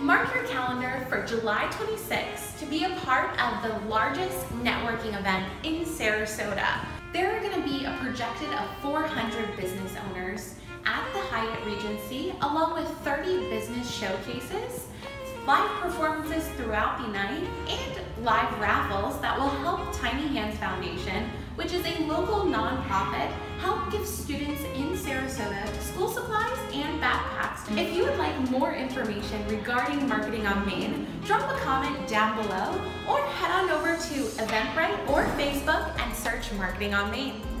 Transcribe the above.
Mark your calendar for July 26th to be a part of the largest networking event in Sarasota. There are going to be a projected of 400 business owners at the Hyatt Regency, along with 30 business showcases, live performances throughout the night, and live raffles that will help Tiny Hands Foundation, which is a local nonprofit, help give students in Sarasota If you would like more information regarding Marketing on Main, drop a comment down below or head on over to Eventbrite or Facebook and search Marketing on Main.